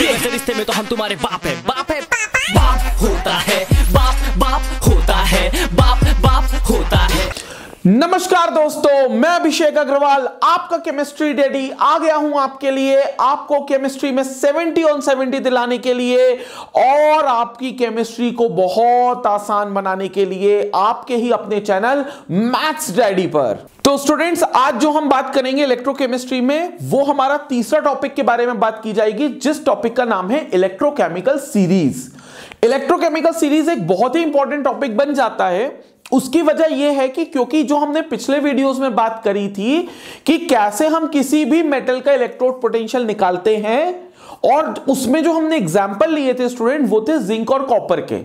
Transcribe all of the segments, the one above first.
रिश्ते में तो हम तुम्हारे बाप है। बाप है, बाप होता है, बाप बाप होता है, बाप बाप होता नमस्कार दोस्तों, मैं अभिषेक अग्रवाल, आपका केमिस्ट्री डैडी आ गया हूँ आपके लिए, आपको केमिस्ट्री में 70 ऑन 70 दिलाने के लिए और आपकी केमिस्ट्री को बहुत आसान बनाने के लिए आपके ही अपने चैनल मैथ्स डैडी पर। तो स्टूडेंट्स आज जो हम बात करेंगे इलेक्ट्रोकेमिस्ट्री में, वो हमारा तीसरा टॉपिक के बारे में बात की जाएगी, जिस टॉपिक का नाम है इलेक्ट्रोकेमिकल सीरीज़ इलेक्ट्रोकेमिकल सीरीज़ एक बहुत ही इंपॉर्टेंट टॉपिक बन जाता है उसकी वजह यह है कि क्योंकि जो हमने पिछले वीडियोस में बात करी थी कि कैसे हम किसी भी मेटल का इलेक्ट्रोड पोटेंशियल निकालते हैं, और उसमें जो हमने एग्ज़ाम्पल लिए थे स्टूडेंट वो थे जिंक और कॉपर के।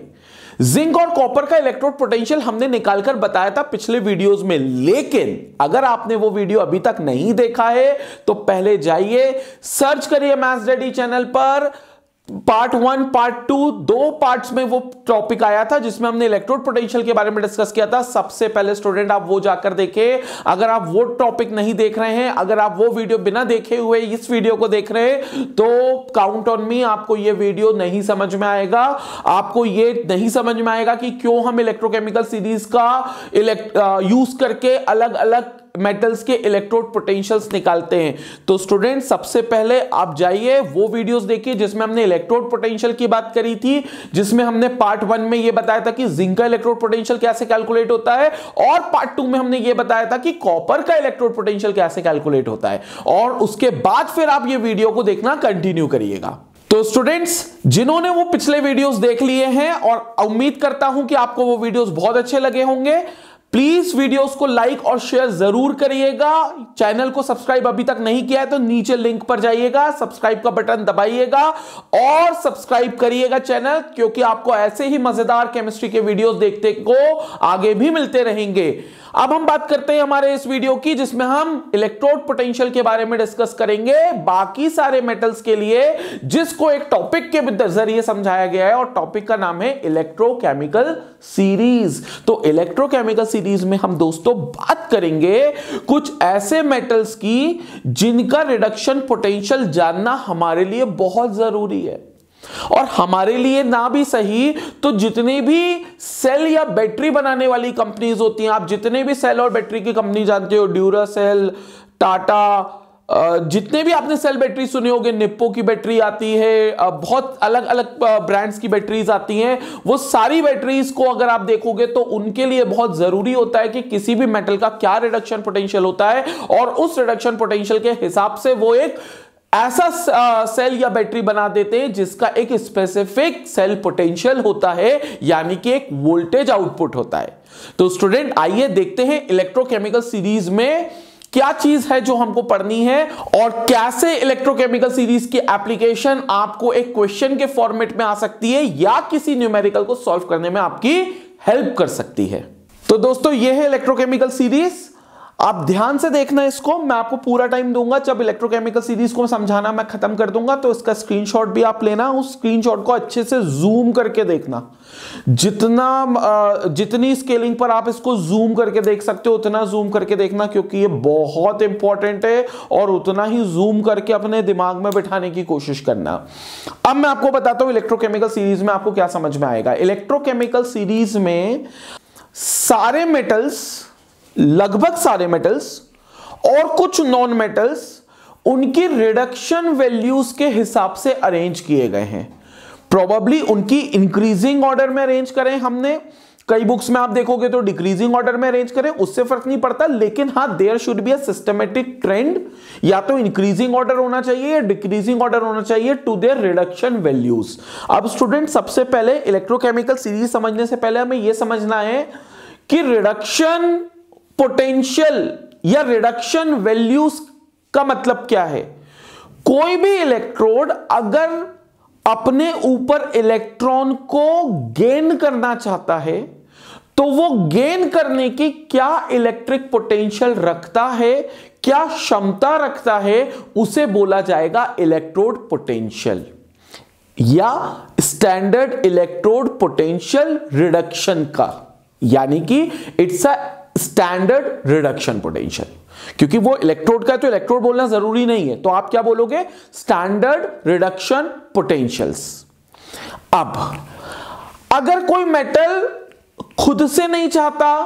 जिंक और कॉपर का इलेक्ट्रोड पोटेंशियल हमने निकालकर बताया था पिछले वीडियोस में, लेकिन अगर आपने वो वीडियो अभी तक नहीं देखा है तो पहले जाइए सर्च करिए मैथ्स डैडी चैनल पर पार्ट वन, पार्ट टू, दो पार्ट्स में वो टॉपिक आया था जिसमें हमने इलेक्ट्रोड पोटेंशियल के बारे में डिस्कस किया था। सबसे पहले स्टूडेंट आप वो जाकर देखें। अगर आप वो टॉपिक नहीं देख रहे हैं, अगर आप वो वीडियो बिना देखे हुए इस वीडियो को देख रहे हैं तो काउंट ऑन मी आपको ये वीडियो नहीं समझ में आएगा। आपको ये नहीं समझ में आएगा कि क्यों हम इलेक्ट्रोकेमिकल सीरीज़ का यूज़ करके अलग अलग मेटल्स के इलेक्ट्रोड पोटेंशियल्स निकालते हैं। तो स्टूडेंट सबसे पहले आप जाइए, वो वीडियोस देखिए जिसमें हमने इलेक्ट्रोड पोटेंशियल की बात करी थी, जिसमें हमने पार्ट वन में ये बताया था कि जिंक का इलेक्ट्रोड पोटेंशियल कैसे कैलकुलेट होता है, और पार्ट टू में हमने ये बताया था कि कॉपर का इलेक्ट्रोड पोटेंशियल कैसे कैलकुलेट होता है। और उसके बाद फिर आप ये वीडियो को देखना कंटिन्यू करिएगा। तो स्टूडेंट्स जिन्होंने वो पिछले वीडियोस देख लिए हैं, और उम्मीद करता हूँ कि आपको वो वीडियोस बहुत अच्छे लगे होंगे प्लीज़ वीडियोस को लाइक और शेयर ज़रूर करिएगा। चैनल को सब्सक्राइब अभी तक नहीं किया है तो नीचे लिंक पर जाइएगा, सब्सक्राइब का बटन दबाइएगा और सब्सक्राइब करिएगा चैनल, क्योंकि आपको ऐसे ही मज़ेदार केमिस्ट्री के वीडियोस देखते को आगे भी मिलते रहेंगे। अब हम बात करते हैं हमारे इस वीडियो की, जिसमें हम इलेक्ट्रोड पोटेंशियल के बारे में डिस्कस करेंगे। बाकी सारे मेटल्स के लिए, जिसको एक टॉपिक के ज़रिए समझाया गया है, और टॉपिक का नाम है इलेक्ट्रोकेमिकल सीरीज़ तो इलेक्ट्रोकेमिकल सीरीज़ में हम दोस्तों बात करेंगे कुछ ऐसे मेटल्स की, जिनका रिडक्शन पोटेंशियल जानना हमारे लिए बहुत ज़रूरी है। और हमारे लिए ना भी सही तो जितने भी सेल या बैटरी बनाने वाली कंपनीज़ होती हैं, आप जितने भी सेल और बैटरी की कंपनी जानते हो, ड्यूरा सेल, टाटा जितने भी आपने सेल बैटरी सुने होंगे, निप्पो की बैटरी आती है बहुत अलग अलग ब्रांड्स की बैटरीज आती हैं, वो सारी बैटरीज को अगर आप देखोगे तो उनके लिए बहुत ज़रूरी होता है कि किसी भी मेटल का क्या रिडक्शन पोटेंशियल होता है, और उस रिडक्शन पोटेंशियल के हिसाब से वो एक ऐसा सेल या बैटरी बना देते हैं जिसका एक स्पेसिफिक सेल पोटेंशियल होता है, यानी कि एक वोल्टेज आउटपुट होता है। तो स्टूडेंट आइए देखते हैं इलेक्ट्रोकेमिकल सीरीज़ में क्या चीज़ है जो हमको पढ़नी है और कैसे इलेक्ट्रोकेमिकल सीरीज़ की एप्लीकेशन आपको एक क्वेश्चन के फॉर्मेट में आ सकती है या किसी न्यूमेरिकल को सॉल्व करने में आपकी हेल्प कर सकती है। तो दोस्तों यह है इलेक्ट्रोकेमिकल सीरीज़ आप ध्यान से देखना इसको, मैं आपको पूरा टाइम दूँगा। जब इलेक्ट्रोकेमिकल सीरीज़ को समझाना, मैं खत्म कर दूँगा तो इसका स्क्रीनशॉट भी आप लेना, उस स्क्रीनशॉट को अच्छे से जूम करके देखना। जितना जितनी स्केलिंग पर आप इसको जूम करके देख सकते हो, उतना जूम करके देखना, क्योंकि ये बहुत इंपॉर्टेंट है, और उतना ही जूम करके अपने दिमाग में बिठाने की कोशिश करना। अब मैं आपको बताता हूँ इलेक्ट्रोकेमिकल सीरीज़ में आपको क्या समझ में आएगा। इलेक्ट्रोकेमिकल सीरीज़ में सारे मेटल्स लगभग सारे मेटल्स और कुछ नॉन मेटल्स उनकी रिडक्शन वैल्यूज़ के हिसाब से अरेंज किए गए हैं। प्रोबेबली उनकी इंक्रीजिंग ऑर्डर में अरेंज करें हमने। कई बुक्स में आप देखोगे तो डिक्रीजिंग ऑर्डर में अरेंज करें, उससे फ़र्क नहीं पड़ता, लेकिन हाँ there should be a systematic trend या तो इंक्रीजिंग ऑर्डर होना चाहिए या डिक्रीजिंग ऑर्डर होना चाहिए टू देयर रिडक्शन वैल्यूज़ अब स्टूडेंट सबसे पहले इलेक्ट्रोकेमिकल सीरीज़ समझने से पहले हमें यह समझना है कि रिडक्शन पोटेंशियल या रिडक्शन वैल्यूज़ का मतलब क्या है? कोई भी इलेक्ट्रोड अगर अपने ऊपर इलेक्ट्रॉन को गेन करना चाहता है तो वो गेन करने की क्या इलेक्ट्रिक पोटेंशियल रखता है, क्या क्षमता रखता है, उसे बोला जाएगा इलेक्ट्रोड पोटेंशियल या स्टैंडर्ड इलेक्ट्रोड पोटेंशियल रिडक्शन का। यानी कि it's a standard reduction potential क्योंकि वो इलेक्ट्रोड का है तो इलेक्ट्रोड बोलना ज़रूरी नहीं है। तो आप क्या बोलोगे? स्टैंडर्ड रिडक्शन पोटेंशियल्स अब, अगर कोई मेटल खुद से नहीं चाहता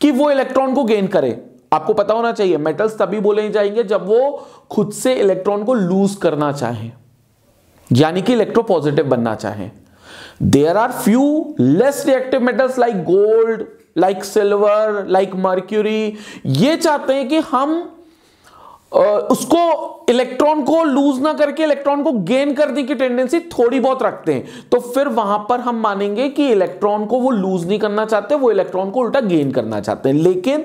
कि वो इलेक्ट्रॉन को गेन करे, आपको पता होना चाहिए मेटल्स तभी बोले जाएँगे जब वो खुद से इलेक्ट्रॉन को लूज करना चाहे। यानी कि इलेक्ट्रोपॉजिटिव बनना चाहे। There are few less reactive metals like gold like silver like mercury ये चाहते हैं कि हम उसको इलेक्ट्रॉन को लूज ना करके इलेक्ट्रॉन को गेन करने की टेंडेंसी थोड़ी बहुत रखते हैं। तो फिर वहाँ पर हम मानेंगे कि इलेक्ट्रॉन को वो लूज नहीं करना चाहते, वो इलेक्ट्रॉन को उल्टा गेन करना चाहते हैं। लेकिन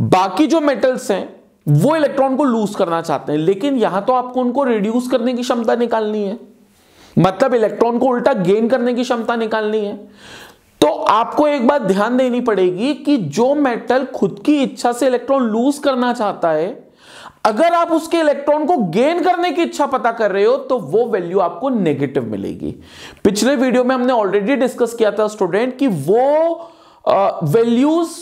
बाकी जो मेटल्स हैं, वो इलेक्ट्रॉन को लूज करना चाहते हैं। लेकिन यहाँ तो आपको उनको रिड्यूस करने की क्षमता निकालनी है। मतलब इलेक्ट्रॉन को उल्टा गेन करने की क्षमता निकालनी है। तो आपको एक बात ध्यान देनी पड़ेगी कि जो मेटल खुद की इच्छा से इलेक्ट्रॉन लूज करना चाहता है, अगर आप उसके इलेक्ट्रॉन को गेन करने की इच्छा पता कर रहे हो तो वो वैल्यू आपको नेगेटिव मिलेगी। पिछले वीडियो में हमने ऑलरेडी डिस्कस किया था स्टूडेंट कि वो वैल्यूज़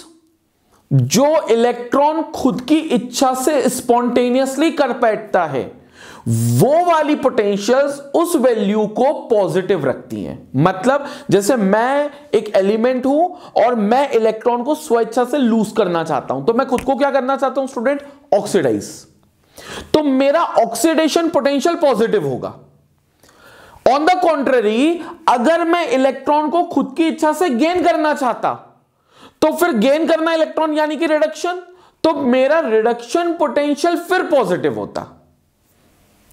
जो इलेक्ट्रॉन खुद की इच्छा से स्पॉन्टेनियसली कर बैठता है वो वाली पोटेंशियल्स उस वैल्यू को पॉजिटिव रखती हैं। मतलब जैसे मैं एक एलिमेंट हूँ और मैं इलेक्ट्रॉन को स्वेच्छा से लूज करना चाहता हूँ तो मैं खुद को क्या करना चाहता हूँ स्टूडेंट ऑक्सीडाइज तो मेरा ऑक्सीडेशन पोटेंशियल पॉजिटिव होगा। ऑन द कॉन्ट्ररी अगर मैं इलेक्ट्रॉन को खुद की इच्छा से गेन करना चाहता तो फिर गेन करना इलेक्ट्रॉन यानी कि रिडक्शन तो मेरा रिडक्शन पोटेंशियल फिर पॉजिटिव होता।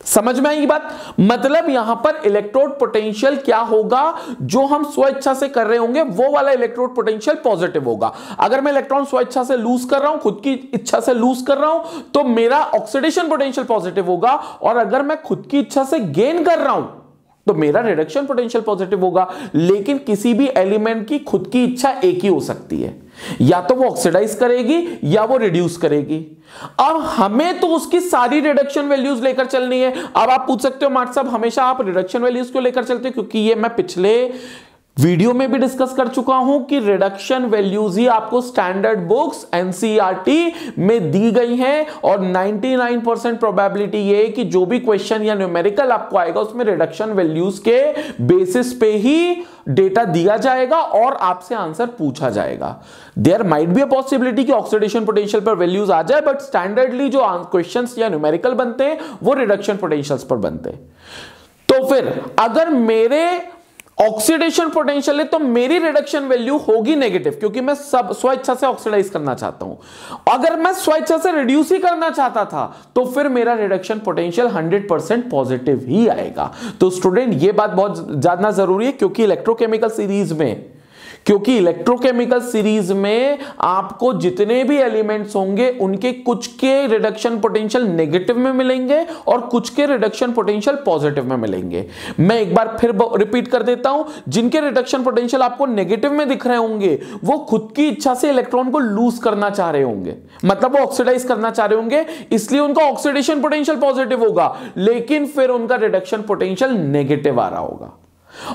समझ में आएगी बात? मतलब यहाँ पर इलेक्ट्रोड पोटेंशियल क्या होगा? जो हम स्वेच्छा से कर रहे होंगे, वो वाला इलेक्ट्रोड पोटेंशियल पॉजिटिव होगा। अगर मैं इलेक्ट्रॉन स्वेच्छा से लूज कर रहा हूँ, खुद की इच्छा से लूज कर रहा हूँ तो मेरा ऑक्सीडेशन पोटेंशियल पॉजिटिव होगा। और अगर मैं खुद की इच्छा से गेन कर रहा हूँ तो मेरा रिडक्शन पोटेंशियल पॉजिटिव होगा। लेकिन किसी भी एलिमेंट की खुद की इच्छा एक ही हो सकती है। या तो वो ऑक्सीडाइज करेगी या वो रिड्यूस करेगी। अब हमें तो उसकी सारी रिडक्शन वैल्यूज़ लेकर चलनी है। अब आप पूछ सकते हो, मार्ट साहब, हमेशा आप रिडक्शन वैल्यूज़ क्यों लेकर चलते हो? क्योंकि ये मैं पिछले वीडियो में भी डिस्कस कर चुका हूँ कि रिडक्शन वैल्यूज़ ही आपको स्टैंडर्ड बुक्स एनसीईआरटी में दी गई हैं और 99 परसेंट प्रोबेबिलिटी ये है कि जो भी क्वेश्चन या न्यूमेरिकल आपको आएगा, उसमें रिडक्शन वैल्यूज़ के बेसिस पे ही डेटा दिया जाएगा और आपसे आंसर पूछा जाएगा। There might be a possibility कि ऑक्सीडेशन पोटेंशियल पर वैल्यूज़ आ जाए बट स्टैंडर्डली जो क्वेश्चन या न्यूमेरिकल बनते हैं, वो रिडक्शन पोटेंशियल पर बनते हैं। तो फिर, अगर मेरे ऑक्सीडेशन पोटेंशियल है तो मेरी रिडक्शन वैल्यू होगी नेगेटिव क्योंकि मैं सब स्वेच्छा से ऑक्सीडाइज करना चाहता हूँ। अगर मैं स्वेच्छा से रिड्यूस ही करना चाहता था तो फिर मेरा रिडक्शन पोटेंशियल 100 परसेंट पॉजिटिव ही आएगा। तो स्टूडेंट ये बात बहुत जानना ज़रूरी है, क्योंकि इलेक्ट्रोकेमिकल सीरीज़ में क्योंकि इलेक्ट्रोकेमिकल सीरीज़ में आपको जितने भी एलिमेंट्स होंगे, उनके कुछ के रिडक्शन पोटेंशियल नेगेटिव में मिलेंगे और कुछ के रिडक्शन पोटेंशियल पॉजिटिव में मिलेंगे। मैं एक बार फिर रिपीट कर देता हूँ, जिनके रिडक्शन पोटेंशियल आपको नेगेटिव में दिख रहे होंगे, वो खुद की इच्छा से इलेक्ट्रॉन को लूज करना चाह रहे होंगे। मतलब वो ऑक्सीडाइज करना चाह रहे होंगे, इसलिए उनका ऑक्सीडेशन पोटेंशियल पॉजिटिव होगा, लेकिन फिर उनका रिडक्शन पोटेंशियल नेगेटिव आ रहा होगा।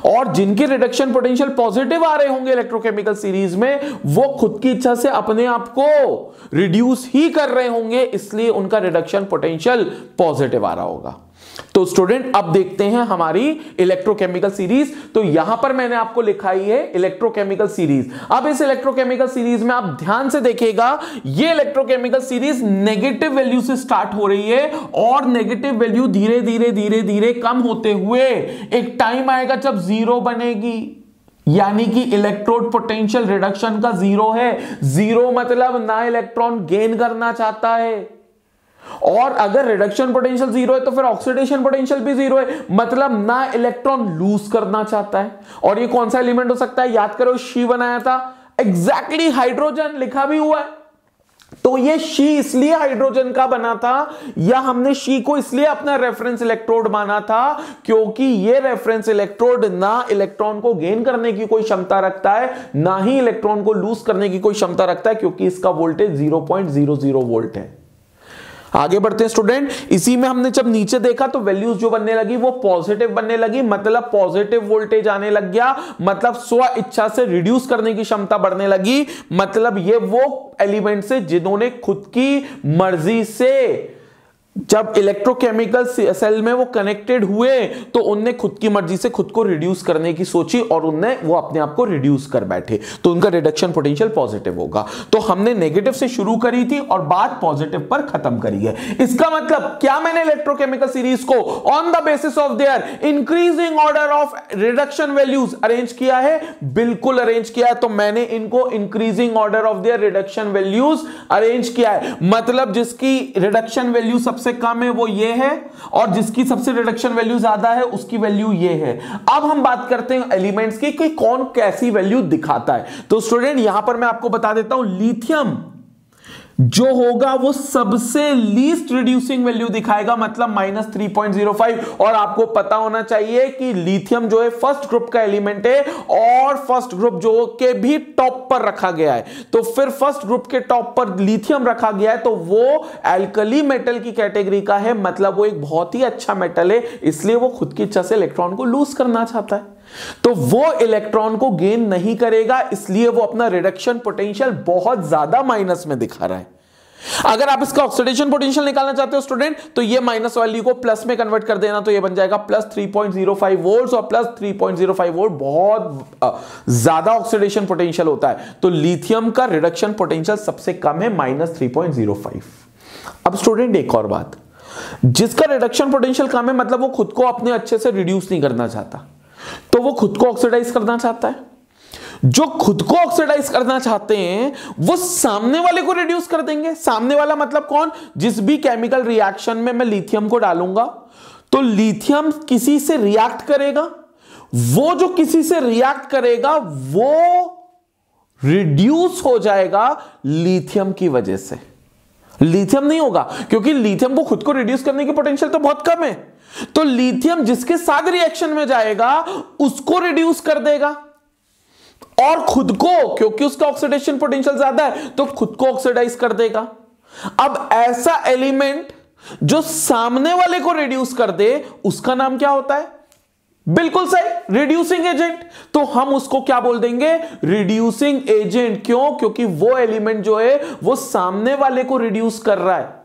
और जिनके रिडक्शन पोटेंशियल पॉजिटिव आ रहे होंगे इलेक्ट्रोकेमिकल सीरीज़ में, वो खुद की इच्छा से अपने आप को रिड्यूस ही कर रहे होंगे, इसलिए उनका रिडक्शन पोटेंशियल पॉजिटिव आ रहा होगा। तो स्टूडेंट अब देखते हैं हमारी इलेक्ट्रोकेमिकल सीरीज़ तो यहाँ पर मैंने आपको लिखाई है इलेक्ट्रोकेमिकल सीरीज़ अब इस इलेक्ट्रोकेमिकल सीरीज़ में आप ध्यान से देखिएगा, ये इलेक्ट्रोकेमिकल सीरीज़ नेगेटिव वैल्यू से स्टार्ट हो रही है और नेगेटिव वैल्यू धीरे धीरे धीरे धीरे कम होते हुए एक टाइम आएगा जब ज़ीरो बनेगी। यानी कि इलेक्ट्रोड पोटेंशियल रिडक्शन का ज़ीरो है। ज़ीरो मतलब ना इलेक्ट्रॉन गेन करना चाहता है। और अगर रिडक्शन पोटेंशियल ज़ीरो है तो फिर ऑक्सीडेशन पोटेंशियल भी ज़ीरो है। मतलब ना इलेक्ट्रॉन लूज करना चाहता है। और ये कौन सा एलिमेंट हो सकता है? याद करो शी बनाया था। एग्जैक्टली exactly हाइड्रोजन लिखा भी हुआ है। तो ये शी इसलिए हाइड्रोजन का बना था, या हमने शी को इसलिए अपना रेफरेंस इलेक्ट्रोड माना था, क्योंकि ये रेफरेंस इलेक्ट्रोड ना इलेक्ट्रॉन को गेन करने की कोई क्षमता रखता है, ना ही इलेक्ट्रॉन को लूज करने की कोई क्षमता रखता है, क्योंकि इसका वोल्टेज 0.00 वोल्ट है। आगे बढ़ते हैं स्टूडेंट इसी में हमने जब नीचे देखा तो वैल्यूज़ जो बनने लगी, वो पॉजिटिव बनने लगी मतलब पॉजिटिव वोल्टेज आने लग गया मतलब स्व इच्छा से रिड्यूस करने की क्षमता बढ़ने लगी मतलब ये वो एलिमेंट से जिन्होंने खुद की मर्ज़ी से जब इलेक्ट्रोकेमिकल सेल में वो कनेक्टेड हुए तो उनने खुद की मर्ज़ी से खुद को रिड्यूस करने की सोची और उनने वो अपने आप को रिड्यूस कर बैठे। तो उनका रिडक्शन पोटेंशियल पॉजिटिव होगा। तो हमने नेगेटिव से शुरू करी थी और बात पॉजिटिव पर खत्म करी है। इसका मतलब क्या मैंने इलेक्ट्रोकेमिकल सीरीज़ को on the basis of their increasing order of reduction values arrange किया है? बिल्कुल अरेंज किया है। तो मैंने इनको increasing order of their reduction values arrange किया है। मतलब जिसकी रिडक्शन वैल्यू सबसे सबसे कम है, वो ये है, और जिसकी सबसे रिडक्शन वैल्यू ज़्यादा है, उसकी वैल्यू ये है। अब हम बात करते हैं एलिमेंट्स की कि कौन कैसी वैल्यू दिखाता है। तो स्टूडेंट यहाँ पर मैं आपको बता देता हूँ लिथियम जो होगा वो सबसे लीस्ट रिड्यूसिंग वैल्यू दिखाएगा मतलब minus three point zero five और आपको पता होना चाहिए कि लिथियम जो है फ़र्स्ट ग्रुप का एलिमेंट है और फ़र्स्ट ग्रुप जो के भी टॉप पर रखा गया है। तो फिर फ़र्स्ट ग्रुप के टॉप पर लिथियम रखा गया है तो वो एल्कली मेटल की कैटेगरी का है। मतलब वो एक बहुत ही अच्छा मेटल है, इसलिए वो खुद की इच्छा से इलेक्ट्रॉन को लूज करना चाहता है। तो वो इलेक्ट्रॉन को गेन नहीं करेगा, इसलिए वो अपना रिडक्शन पोटेंशियल बहुत ज़्यादा माइनस में दिखा रहा है। अगर आप इसका ऑक्सीडेशन पोटेंशियल निकालना चाहते हो स्टूडेंट तो ये माइनस वैल्यू को प्लस में कन्वर्ट कर देना तो ये बन जाएगा प्लस 3.05 वोल्ट्स और प्लस 3.05 वोल्ट बहुत ज़्यादा ऑक्सीडेशन पोटेंशियल होता है। तो लिथियम का रिडक्शन पोटेंशियल सबसे कम है माइनस अब स्टूडेंट एक और बात। जिसका रिडक्शन पोटेंशियल कम है मतलब वो खुद को अपने अच्छे से रिड्यूस नहीं करना चाहता। तो वो खुद को ऑक्सीडाइज करना चाहता है। जो खुद को ऑक्सीडाइज करना चाहते हैं, वो सामने वाले को रिड्यूस कर देंगे। सामने वाला मतलब कौन? जिस भी केमिकल रिएक्शन में मैं लिथियम को डालूँगा तो लिथियम किसी से रिएक्ट करेगा। वो जो किसी से रिएक्ट करेगा, वो रिड्यूस हो जाएगा लिथियम की वजह से। लिथियम नहीं होगा, क्योंकि लिथियम को खुद को रिड्यूस करने की पोटेंशियल तो बहुत कम है। तो लिथियम जिसके साथ रिएक्शन में जाएगा, उसको रिड्यूस कर देगा। और खुद को, क्योंकि उसका ऑक्सीडेशन पोटेंशियल ज़्यादा है तो खुद को ऑक्सीडाइज कर देगा। अब ऐसा एलिमेंट जो सामने वाले को रिड्यूस कर दे, उसका नाम क्या होता है? बिल्कुल सही रिड्यूसिंग एजेंट तो हम उसको क्या बोल देंगे? रिड्यूसिंग एजेंट क्यों? क्योंकि वो एलिमेंट जो है, वो सामने वाले को रिड्यूस कर रहा है।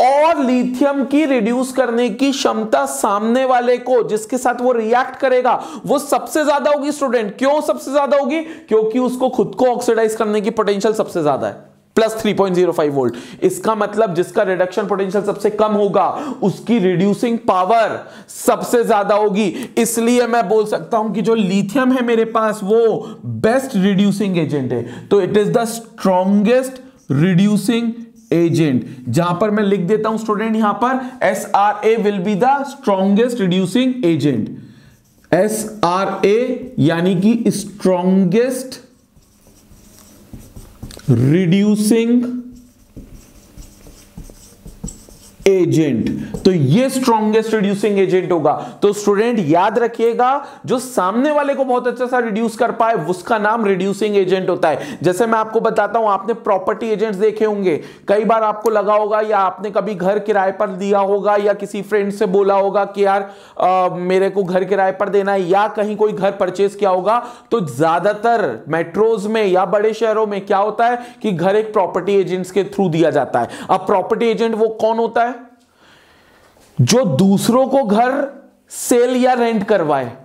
और लिथियम की रिड्यूस करने की क्षमता सामने वाले को, जिसके साथ वो रिएक्ट करेगा, वो सबसे ज़्यादा होगी स्टूडेंट क्यों सबसे ज़्यादा होगी? क्योंकि उसको खुद को ऑक्सीडाइज करने की पोटेंशियल सबसे ज़्यादा है। प्लस 3.05 वोल्ट इसका मतलब जिसका रिडक्शन पोटेंशियल सबसे कम होगा, उसकी रिड्यूसिंग पावर सबसे ज़्यादा होगी। इसलिए मैं बोल सकता हूँ कि जो लिथियम है मेरे पास, वो बेस्ट रिड्यूसिंग एजेंट है। तो it is the strongest reducing agent जहाँ पर मैं लिख देता हूँ स्टूडेंट यहाँ पर S R A will be the strongest reducing agent S R A यानी कि स्ट्रॉन्गेस्ट रिड्यूसिंग एजेंट तो ये स्ट्रॉन्गेस्ट रिड्यूसिंग एजेंट होगा। तो स्टूडेंट याद रखिएगा जो सामने वाले को बहुत अच्छा सा रिड्यूस कर पाए उसका नाम रिड्यूसिंग एजेंट होता है। जैसे मैं आपको बताता हूँ आपने प्रॉपर्टी एजेंट्स देखे होंगे। कई बार आपको लगा होगा या आपने कभी घर किराए पर दिया होगा या किसी फ्रेंड से बोला होगा कि यार आ, मेरे को घर किराए पर देना है या कहीं कोई घर परचेज किया होगा तो ज़्यादातर मेट्रोज में या बड़े शहरों में क्या होता है कि घर एक प्रॉपर्टी एजेंट्स के थ्रू दिया जाता है। अब प्रॉपर्टी एजेंट वो कौन होता है? जो दूसरों को घर सेल या रेंट करवाए।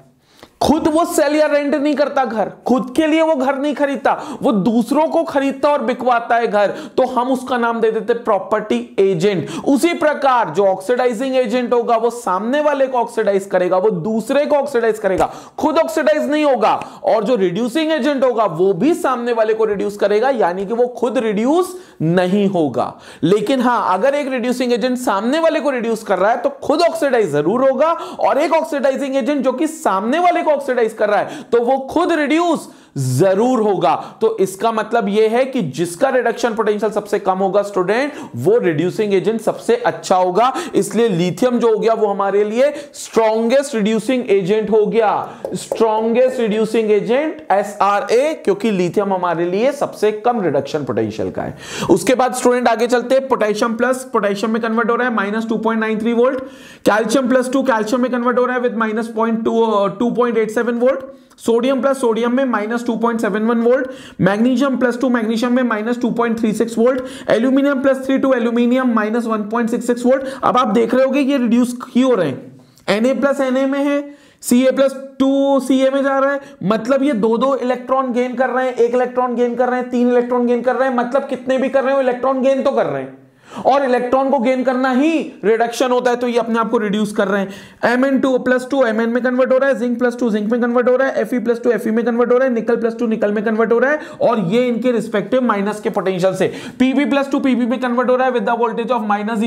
खुद वो सेल या रेंट नहीं करता घर, खुद के लिए वो घर नहीं खरीदता, वो दूसरों को खरीदता और बिकवाता है घर तो हम उसका नाम दे देते प्रॉपर्टी एजेंट उसी प्रकार जो ऑक्सीडाइजिंग एजेंट होगा, वो सामने वाले को ऑक्सीडाइज करेगा, वो दूसरे को ऑक्सीडाइज करेगा, खुद ऑक्सीडाइज नहीं होगा, और जो रिड्यूसिंग एजेंट होगा, वो भी सामने वाले को रिड्यूस करेगा, यानी कि वो खुद रिड्यूस नहीं होगा। लेकिन हाँ अगर एक रिड्यूसिंग एजेंट सामने वाले को रिड्यूस कर रहा है तो खुद ऑक्सीडाइज ज़रूर होगा, और एक ऑक्सीडाइजिंग एजेंट जो कि सामने वाले को ऑक्सीडाइज कर रहा है तो वो खुद रिड्यूस ज़रूर होगा। तो इसका मतलब यह है कि जिसका रिडक्शन पोटेंशियल सबसे कम होगा स्टूडेंट वो रिड्यूसिंग एजेंट सबसे अच्छा होगा। इसलिए लिथियम जो हो गया वो हमारे लिए स्ट्रॉन्गेस्ट रिड्यूसिंग एजेंट हो गया। Strongest reducing agent S R A क्योंकि लिथियम हमारे लिए सबसे कम रिडक्शन पोटेंशियल का है। उसके बाद स्टूडेंट आगे चलते पोटेशियम प्लस पोटेशियम में कन्वर्ट हो रहा है minus two point nine three volt calcium plus two calcium में कन्वर्ट हो रहा है with minus point two two point eight seven volt sodium plus sodium में minus two point seven one volt, magnesium plus two magnesium में minus two point three six volt, aluminium plus three two aluminium minus one point six six volt. अब आप देख रहे होगे ये reduce ही हो रहे हैं। N A plus N A में है सी ए प्लस टू सी ए में जा रहा है। मतलब ये दो दो इलेक्ट्रॉन गेन कर रहे हैं, एक इलेक्ट्रॉन गेन कर रहे हैं, तीन इलेक्ट्रॉन गेन कर रहे हैं। मतलब कितने भी कर रहे हो इलेक्ट्रॉन गेन तो कर रहे हैं। और इलेक्ट्रॉन को गेन करना ही रिडक्शन होता है तो ये अपने आप को रिड्यूस कर रहे हैं। M two plus two M में कन्वर्ट हो रहा है जिंक प्लस टू जिंक में कन्वर्ट हो रहा है एफ़ प्लस टू एफ़ में कन्वर्ट हो रहा है निकल प्लस टू निकल में कन्वर्ट हो रहा है, और ये इनके रिस्पेक्टिव माइनस के पोटेंशियल से। पीबी प्लस टू पीबी में कन्वर्ट हो रहा है with the voltage of minus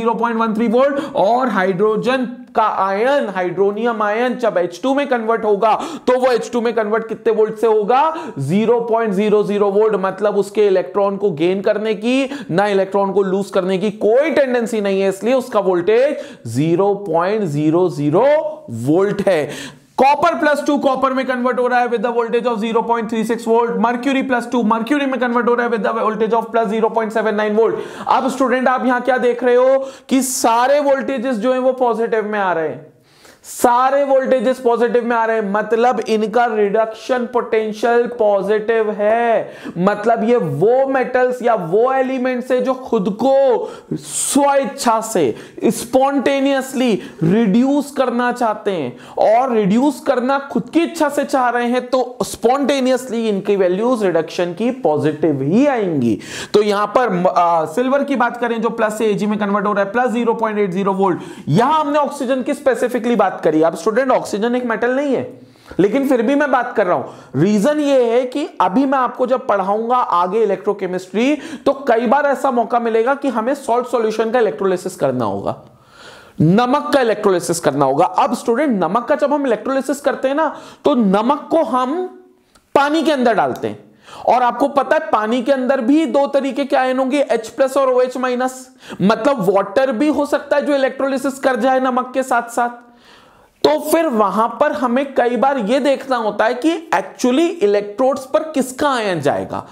volt और हाइड्रोजन का आयन हाइड्रोनियम आयन जब H2 में कन्वर्ट होगा तो वो H2 में कन्वर्ट कितने वोल्ट से होगा? 0.00 वोल्ट मतलब उसके इलेक्ट्रॉन को गेन करने की, ना इलेक्ट्रॉन को लूज करने की कोई टेंडेंसी नहीं है, इसलिए उसका वोल्टेज 0.00 वोल्ट है। कॉपर प्लस टू कॉपर में कन्वर्ट हो रहा है with the voltage of 0.36 volt mercury plus two mercury में कन्वर्ट हो रहा है with the voltage of plus 0.79 volt अब स्टूडेंट आप यहाँ क्या देख रहे हो कि सारे वोल्टेजेस जो है वो पॉजिटिव में आ रहे हैं। सारे वोल्टेजेस पॉजिटिव में आ रहे हैं। मतलब इनका रिडक्शन पोटेंशियल पॉजिटिव है। मतलब ये वो मेटल्स या वो एलिमेंट्स है जो खुद को स्वेच्छा से स्पॉन्टेनियसली रिड्यूस करना चाहते हैं और रिड्यूस करना खुद की इच्छा से चाह रहे हैं तो स्पॉन्टेनियसली इनकी वैल्यूज़ रिडक्शन की पॉजिटिव ही आएँगी। तो यहाँ पर आ, सिल्वर की बात करें जो प्लस से एजी में कन्वर्ट हो रहा है प्लस ज़ीरो वोल्ट यहाँ हमने ऑक्सीजन की स्पेसिफिकली बात बात करी। अब स्टूडेंट ऑक्सीजन एक मेटल नहीं है। लेकिन फिर भी मैं बात कर रहा हूँ। रीजन ये है कि अभी मैं आपको जब पढ़ाऊँगा आगे इलेक्ट्रोकेमिस्ट्री तो कई बार ऐसा मौका मिलेगा कि हमें सॉल्ट सॉल्यूशन का इलेक्ट्रोलिसिस करना होगा। नमक का इलेक्ट्रोलिसिस करना होगा। अब स्टूडेंट नमक का जब हम इलेक्ट्रोलिसिस करते हैं ना तो नमक को हम पानी के अंदर डालते हैं। और आपको पता है, पानी के अंदर भी दो तरीके के आयन होंगे, H प्लस और OH माइनस मतलब वाटर भी हो सकता है जो इलेक्ट्रोलिसिस कर जाए नमक के साथ साथ तो फिर वहाँ पर हमें कई बार यह देखना होता है कि एक्चुअली इलेक्ट्रोड्स पर किसका आयन जाएगा?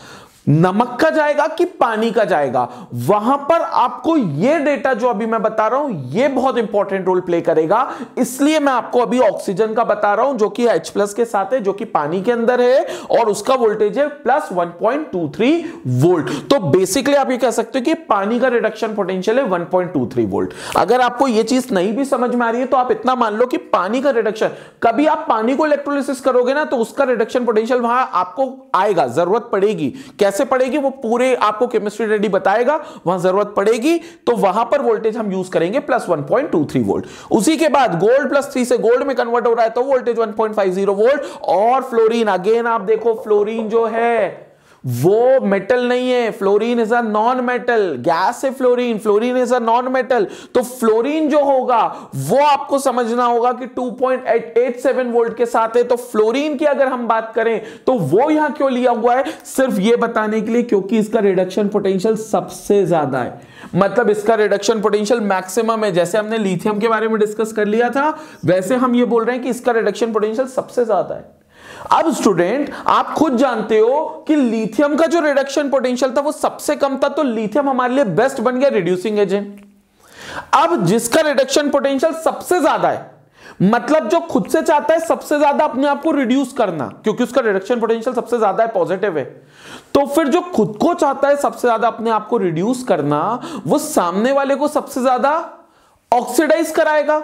नमक का जाएगा कि पानी का जाएगा? वहाँ पर आपको यह डेटा जो अभी मैं बता रहा हूँ यह बहुत इंपॉर्टेंट रोल प्ले करेगा। इसलिए मैं आपको अभी ऑक्सीजन का बता रहा हूँ, जो कि H प्लस के साथ है, जो कि पानी के अंदर है, और उसका वोल्टेज है प्लस 1.23 वोल्ट तो बेसिकली आप ये कह सकते हो कि पानी का रिडक्शन पोटेंशियल है 1.23 वोल्ट अगर आपको यह चीज़ नहीं भी समझ में आ रही है तो आप इतना मान लो कि पानी का रिडक्शन कभी आप पानी को इलेक्ट्रोलिसिस करोगे ना तो उसका रिडक्शन पोटेंशियल वहाँ आपको आएगा, ज़रूरत पड़ेगी। कैसे कैसे पड़ेगी, वो पूरे आपको केमिस्ट्री रेडी बताएगा, वहाँ ज़रूरत पड़ेगी तो वहाँ पर वोल्टेज हम यूज़ करेंगे प्लस 1.23 वोल्ट उसी के बाद गोल्ड प्लस थ्री से गोल्ड में कन्वर्ट हो रहा है तो वोल्टेज 1.50 वोल्ट और फ्लोरीन अगेन आप देखो फ्लोरीन जो है वो मेटल नहीं है fluorine is a non metal gas है fluorine fluorine is a non metal तो फ्लोरीन जो होगा, वो आपको समझना होगा कि 2.87 वोल्ट के साथ है। तो फ्लोरीन की अगर हम बात करें तो वो यहाँ क्यों लिया हुआ है? सिर्फ़ ये बताने के लिए क्योंकि इसका रिडक्शन पोटेंशियल सबसे ज़्यादा है। मतलब इसका रिडक्शन पोटेंशियल मैक्सिमम है। जैसे हमने लिथियम के बारे में डिस्कस कर लिया था, वैसे हम ये बोल रहे हैं कि इसका रिडक्शन पोटेंशियल सबसे ज़्यादा है। अब स्टूडेंट आप खुद जानते हो कि लिथियम का जो रिडक्शन पोटेंशियल था वो सबसे कम था तो लिथियम हमारे लिए बेस्ट बन गया रिड्यूसिंग एजेंट अब जिसका रिडक्शन पोटेंशियल सबसे ज़्यादा है मतलब जो खुद से चाहता है सबसे ज़्यादा अपने आप को रिड्यूस करना, क्योंकि उसका रिडक्शन पोटेंशियल सबसे ज़्यादा है पॉजिटिव है. तो फिर जो खुद को चाहता है सबसे ज़्यादा अपने आप को रिड्यूस करना, वो सामने वाले को सबसे ज़्यादा ऑक्सीडाइज कराएगा.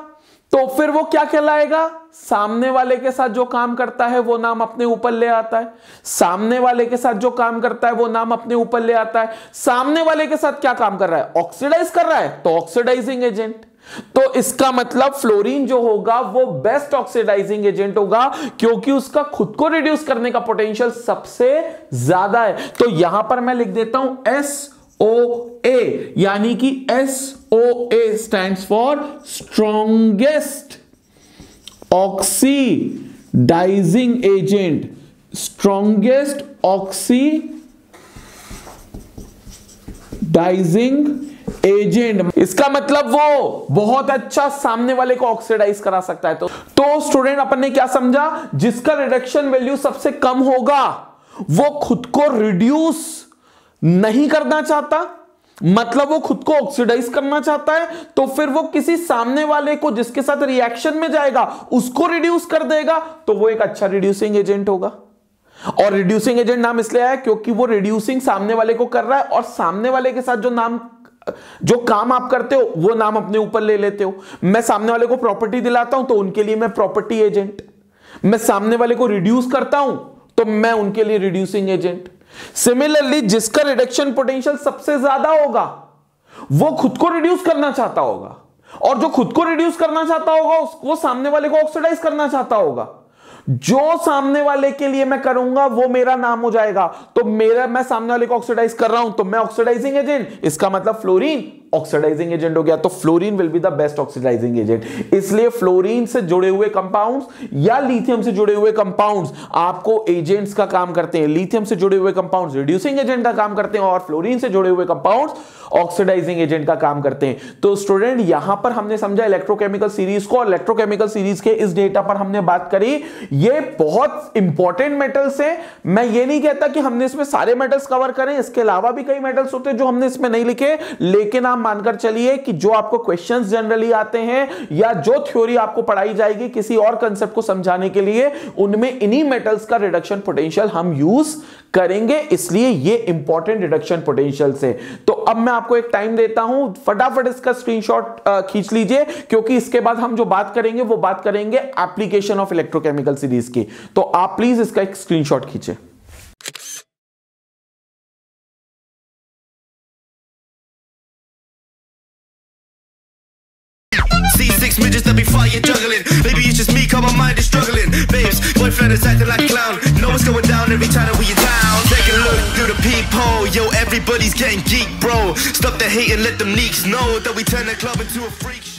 तो फिर वो क्या कहलाएगा? सामने वाले के साथ जो काम करता है, वो नाम अपने ऊपर ले आता है। सामने वाले के साथ जो काम करता है, वो नाम अपने ऊपर ले आता है। सामने वाले के साथ क्या काम कर रहा है? ऑक्सीडाइज कर रहा है तो ऑक्सीडाइजिंग एजेंट। तो इसका मतलब फ्लोरीन जो होगा, वो बेस्ट ऑक्सीडाइजिंग एजेंट होगा, क्योंकि उसका खुद को रिड्यूस करने का पोटेंशियल सबसे ज़्यादा है। तो यहाँ पर मैं लिख देता हूँ एस ओ ए यानी कि S O A stand for strongest oxidising agent strongest oxidising agent इसका मतलब वो बहुत अच्छा सामने वाले को ऑक्सीडाइज करा सकता है। तो तो स्टूडेंट अपन ने क्या समझा? जिसका रिडक्शन वैल्यू सबसे कम होगा, वो खुद को रिड्यूस नहीं करना चाहता मतलब वो खुद को ऑक्सीडाइज करना चाहता है तो फिर वो किसी सामने वाले को जिसके साथ रिएक्शन में जाएगा, उसको रिड्यूस कर देगा तो वो एक अच्छा रिड्यूसिंग एजेंट होगा। और रिड्यूसिंग एजेंट नाम इसलिए आया क्योंकि वो रिड्यूसिंग सामने वाले को कर रहा है, और सामने वाले के साथ जो नाम, जो काम आप करते हो, वो नाम अपने ऊपर ले लेते हो। मैं सामने वाले को प्रॉपर्टी दिलाता हूँ तो उनके लिए मैं प्रॉपर्टी एजेंट मैं सामने वाले को रिड्यूस करता हूँ तो मैं उनके लिए रिड्यूसिंग एजेंट सिमिलरली जिसका रिडक्शन पोटेंशियल सबसे ज़्यादा होगा, वो खुद को रिड्यूस करना चाहता होगा। और जो खुद को रिड्यूस करना चाहता होगा, उसको सामने वाले को ऑक्सीडाइज करना चाहता होगा। जो सामने वाले के लिए मैं करूँगा, वो मेरा नाम हो जाएगा। तो मेरा, मैं सामने वाले को ऑक्सीडाइज कर रहा हूँ तो मैं ऑक्सीडाइजिंग एजेंट इसका मतलब फ्लोरीन ऑक्सीडाइजिंग एजेंट हो गया तो fluorine will be the best oxidising agent इसलिए फ्लोरीन से जुड़े हुए कंपाउंड्स या लिथियम से जुड़े हुए कंपाउंड्स आपको एजेंट्स का काम करते हैं। लिथियम से जुड़े हुए कंपाउंड्स रिड्यूसिंग एजेंट का काम करते हैं और फ्लोरीन से जुड़े हुए कंपाउंड्स ऑक्सीडाइजिंग एजेंट का काम करते हैं। तो स्टूडेंट यहाँ पर हमने समझा इलेक्ट्रोकेमिकल सीरीज़ को इलेक्ट्रोकेमिकल सीरीज़ के इस डेटा पर हमने बात करी। ये बहुत इंपॉर्टेंट मेटल्स है। मैं ये नहीं कहता कि हमने इसमें सारे मेटल्स कवर करें, इसके अलावा भी कई मेटल्स होते हैं जो हमने इसमें नहीं लिखे, लेकिन आप मानकर चलिए कि जो आपको क्वेश्चंस जनरली आते हैं या जो थ्योरी आपको पढ़ाई जाएगी किसी और कंसेप्ट को समझाने के लिए, उनमें इन्हीं मेटल्स का रिडक्शन पोटेंशियल हम यूज़ करेंगे। इसलिए ये इंपॉर्टेंट रिडक्शन पोटेंशियल से। तो अब मैं आपको एक टाइम देता हूँ। फटाफट इसका स्क्रीनशॉट खींच लीजिए, क्योंकि इसके बाद हम जो बात करेंगे, वो बात करेंगे एप्लीकेशन ऑफ़ इलेक्ट्रोकेमिकल सीरीज़ की। तो आप प्लीज़ इसका एक स्क्रीनशॉट खींचे। Is acting like a clown. Know what's going down every time that we are down. Take a look through the peephole. Yo, everybody's getting geek, bro. Stop the hate and let them leaks know that we turn the club into a freak show.